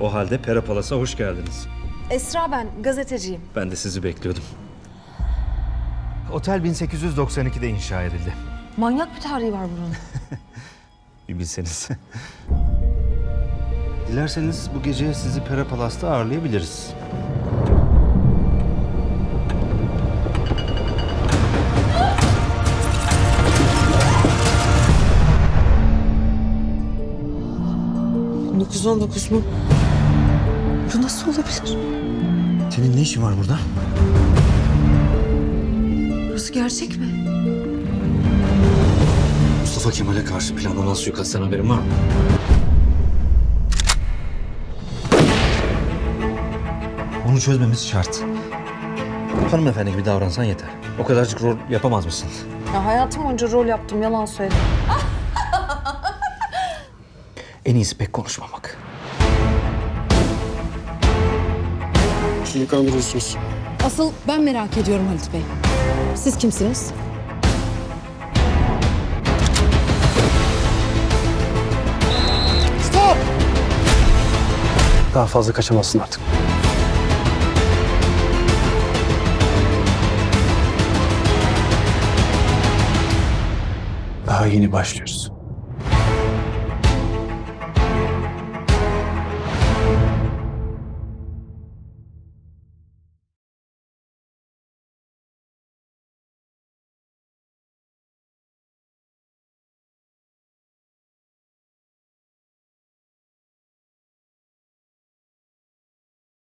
O halde Pera Palas'a hoş geldiniz. Esra ben, gazeteciyim. Ben de sizi bekliyordum. Otel 1892'de inşa edildi. Manyak bir tarihi var buranın. Bir bilseniz. Dilerseniz bu gece sizi Pera Palas'ta ağırlayabiliriz. mu? Bu nasıl olabilir? Senin ne işin var burada? Burası gerçek mi? Mustafa Kemal'e karşı planlanan suikastten haberin var mı? Onu çözmemiz şart. Hanımefendi gibi davransan yeter. O kadarcık rol yapamaz mısın? Ya hayatım boyunca rol yaptım, yalan söyledim. En iyisi pek konuşmamak. Kandırıyorsunuz? Asıl ben merak ediyorum Halit Bey. Siz kimsiniz? Daha fazla kaçamazsın artık. Daha yeni başlıyoruz.